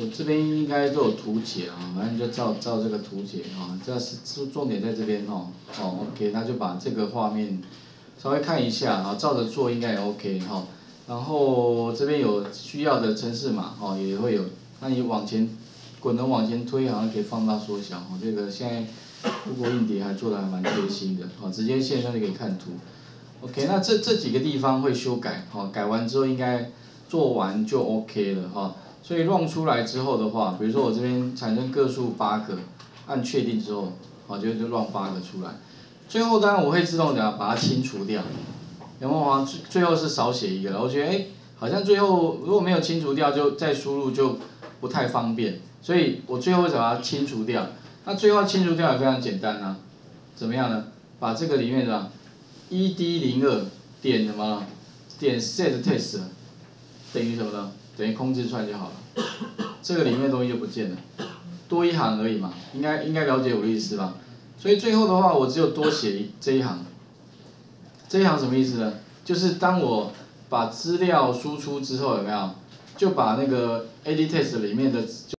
我这边应该都有图解啊，反正就照照这个图解啊，这是重重点在这边哦，哦，OK，那就把这个画面稍微看一下啊，照着做应该也 OK 哈。然后这边有需要的程式码哦，也会有，那你往前滚轮往前推，好像可以放大缩小哦。这个现在如果硬碟还做的还蛮贴心的哦，直接线上就可以看图。OK，那这这几个地方会修改哦，改完之后应该做完就 OK 了哈。所以 run 出来之后的话，比如说我这边产生个数八个，按确定之后，好就就 run 八个出来。最后当然我会自动的把它清除掉。有没有啊？最最后是少写一个了，我觉得哎，好像最后如果没有清除掉，就再输入就不太方便，所以我最后会把它清除掉。那最后清除掉也非常简单啊，怎么样呢？把这个里面的 ed 零二点什么点 set test 等于什么呢？等于空置出来就好了，这个里面东西就不见了，多一行而已嘛，应该应该了解我的意思吧？所以最后的话，我只有多写这一行。这一行什么意思呢？就是当我把资料输出之后，有没有就把那个 AD test 里面的。